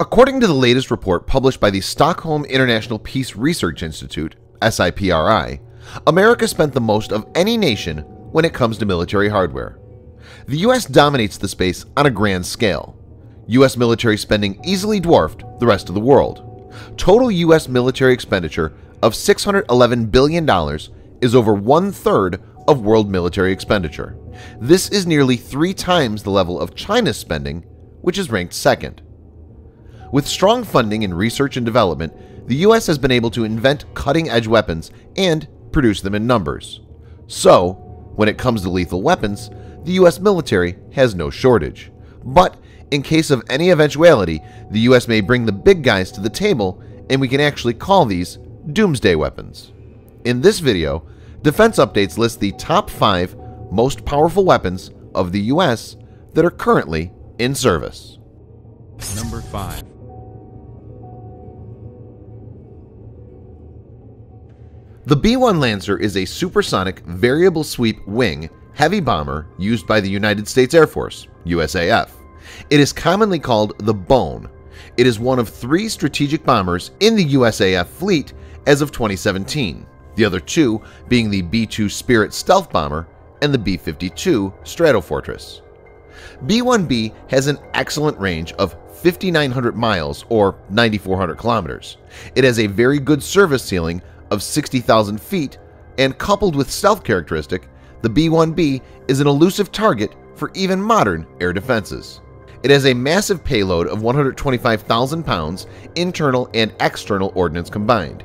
According to the latest report published by the Stockholm International Peace Research Institute, SIPRI, America spent the most of any nation when it comes to military hardware. The US dominates the space on a grand scale. US military spending easily dwarfed the rest of the world. Total US military expenditure of $611 billion is over one-third of world military expenditure. This is nearly three times the level of China's spending, which is ranked second. With strong funding in research and development, the US has been able to invent cutting-edge weapons and produce them in numbers. So, when it comes to lethal weapons, the US military has no shortage. But in case of any eventuality, the US may bring the big guys to the table and we can actually call these doomsday weapons. In this video, Defense Updates lists the top 5 most powerful weapons of the US that are currently in service. Number 5. The B-1 Lancer is a supersonic variable sweep wing heavy bomber used by the United States Air Force USAF. It is commonly called the Bone. It is one of three strategic bombers in the USAF fleet as of 2017, the other two being the B-2 Spirit stealth bomber and the B-52 Stratofortress. B-1B has an excellent range of 5,900 miles or 9,400 kilometers. It has a very good service ceiling of 60,000 feet and coupled with stealth characteristic, the B-1B is an elusive target for even modern air defenses. It has a massive payload of 125,000 pounds internal and external ordnance combined.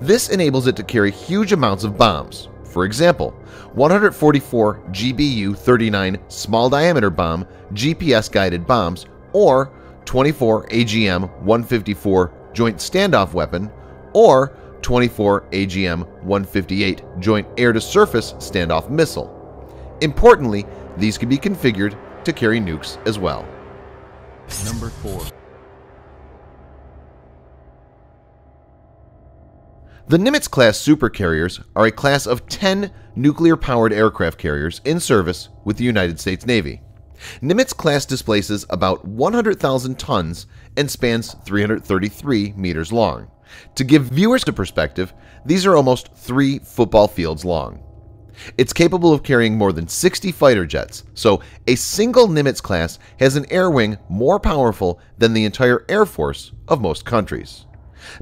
This enables it to carry huge amounts of bombs. For example, 144 GBU-39 small diameter bomb GPS guided bombs or 24 AGM-154 joint standoff weapon or 24 AGM-158 Joint Air-to-Surface Standoff Missile. Importantly, these can be configured to carry nukes as well. Number 4. The Nimitz-class supercarriers are a class of 10 nuclear-powered aircraft carriers in service with the United States Navy. Nimitz-class displaces about 100,000 tons and spans 333 meters long. To give viewers a perspective, these are almost three football fields long. It's capable of carrying more than 60 fighter jets, so a single Nimitz class has an air wing more powerful than the entire air force of most countries.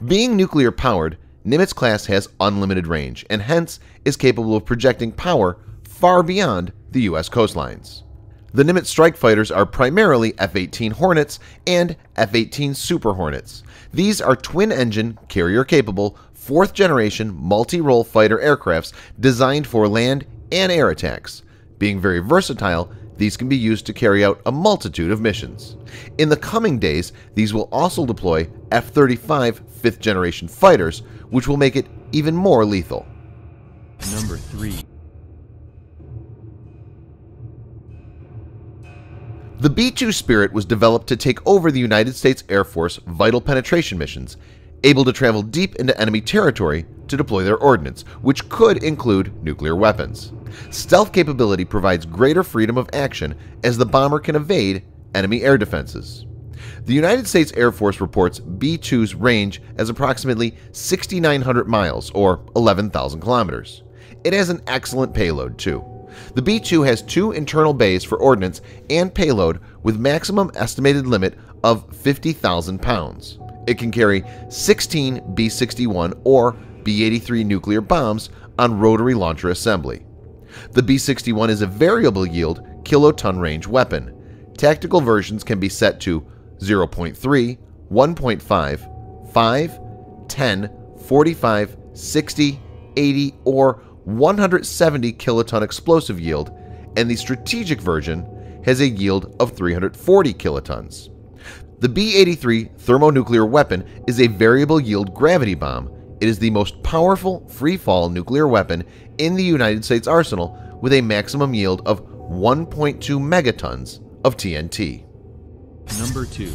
Being nuclear powered, Nimitz class has unlimited range and hence is capable of projecting power far beyond the US coastlines. The Nimitz strike fighters are primarily F-18 Hornets and F-18 Super Hornets. These are twin-engine, carrier-capable, fourth-generation multi-role fighter aircrafts designed for land and air attacks. Being very versatile, these can be used to carry out a multitude of missions. In the coming days, these will also deploy F-35 fifth-generation fighters, which will make it even more lethal. Number 3. The B-2 Spirit was developed to take over the United States Air Force vital penetration missions, able to travel deep into enemy territory to deploy their ordnance, which could include nuclear weapons. Stealth capability provides greater freedom of action as the bomber can evade enemy air defenses. The United States Air Force reports B-2's range as approximately 6,900 miles or 11,000 kilometers. It has an excellent payload too. The B-2 has two internal bays for ordnance and payload with maximum estimated limit of 50,000 pounds. It can carry 16 B-61 or B-83 nuclear bombs on rotary launcher assembly. The B-61 is a variable yield kiloton range weapon. Tactical versions can be set to 0.3, 1.5, 5, 10, 45, 60, 80, or 170 kiloton explosive yield, and the strategic version has a yield of 340 kilotons. The B-83 thermonuclear weapon is a variable yield gravity bomb. It is the most powerful free-fall nuclear weapon in the United States arsenal with a maximum yield of 1.2 megatons of TNT. Number 2.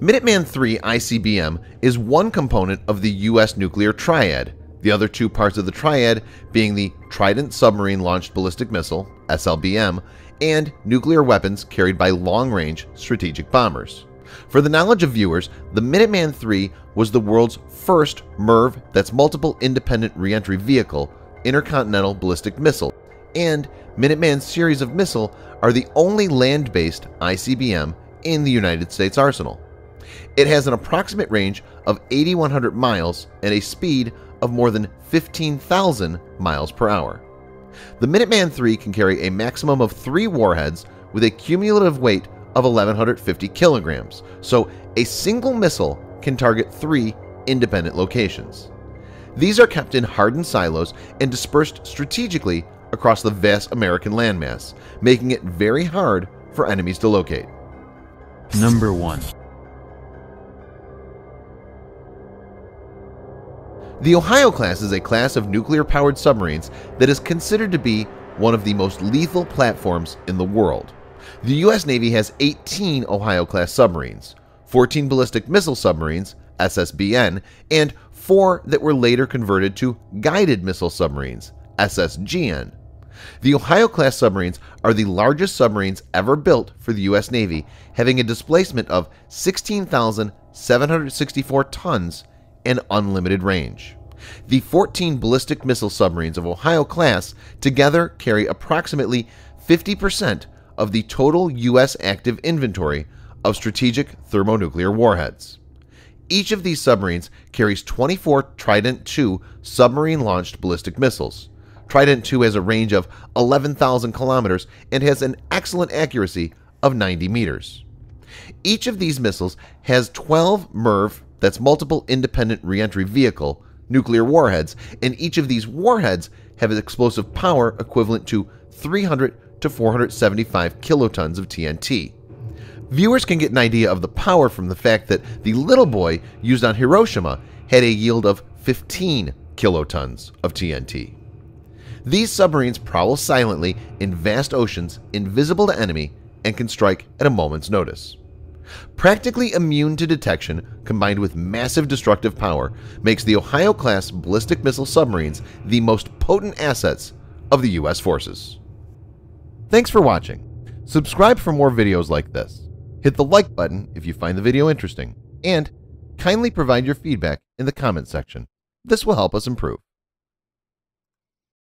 Minuteman III ICBM is one component of the U.S. nuclear triad, The other two parts of the triad being the Trident Submarine Launched Ballistic Missile, SLBM, and nuclear weapons carried by long-range strategic bombers. For the knowledge of viewers, the Minuteman III was the world's first MIRV that's multiple independent reentry vehicle intercontinental ballistic missile, and Minuteman's series of missile are the only land-based ICBM in the United States arsenal. It has an approximate range of 8,100 miles and a speed of more than 15,000 miles per hour. The Minuteman III can carry a maximum of three warheads with a cumulative weight of 1,150 kilograms, so a single missile can target three independent locations. These are kept in hardened silos and dispersed strategically across the vast American landmass, making it very hard for enemies to locate. Number 1. The Ohio class is a class of nuclear-powered submarines that is considered to be one of the most lethal platforms in the world. The U.S. Navy has 18 Ohio-class submarines, 14 ballistic missile submarines, SSBN, and four that were later converted to guided missile submarines, SSGN. The Ohio-class submarines are the largest submarines ever built for the U.S. Navy, having a displacement of 16,764 tons and unlimited range. The 14 ballistic missile submarines of Ohio class together carry approximately 50% of the total U.S. active inventory of strategic thermonuclear warheads. Each of these submarines carries 24 Trident II submarine-launched ballistic missiles. Trident II has a range of 11,000 kilometers and has an excellent accuracy of 90 meters. Each of these missiles has 12 MIRV that's multiple independent reentry vehicle nuclear warheads, and each of these warheads have an explosive power equivalent to 300 to 475 kilotons of TNT. Viewers can get an idea of the power from the fact that the little boy used on Hiroshima had a yield of 15 kilotons of TNT. These submarines prowl silently in vast oceans, invisible to enemy, and can strike at a moment's notice. Practically immune to detection combined with massive destructive power makes the Ohio-class ballistic missile submarines the most potent assets of the U.S. forces. Thanks for watching. Subscribe for more videos like this. Hit the like button if you find the video interesting, and kindly provide your feedback in the comment section. This will help us improve.